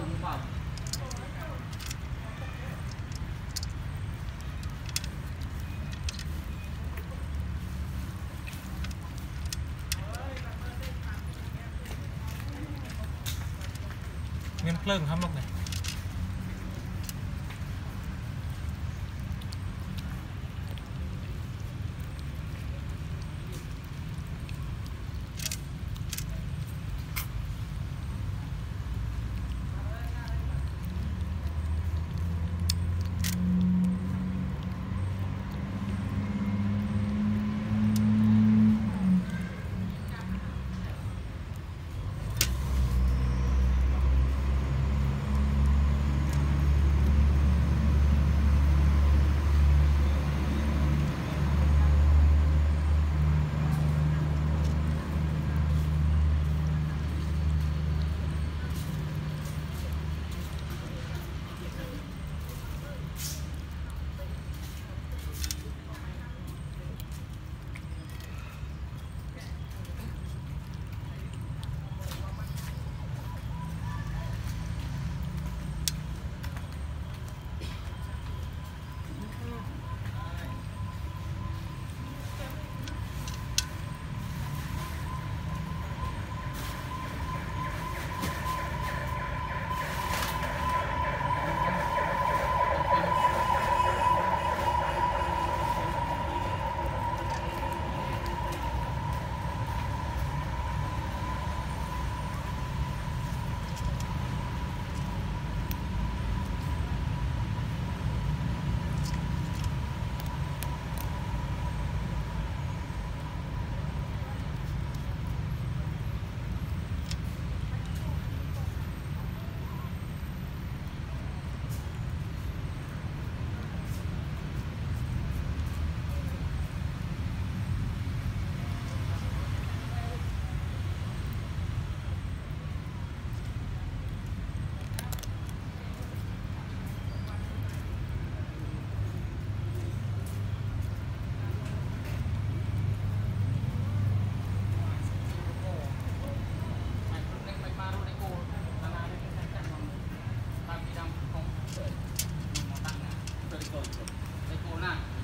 ถึงเงินเพลิงครับลูกเนี่ย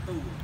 through.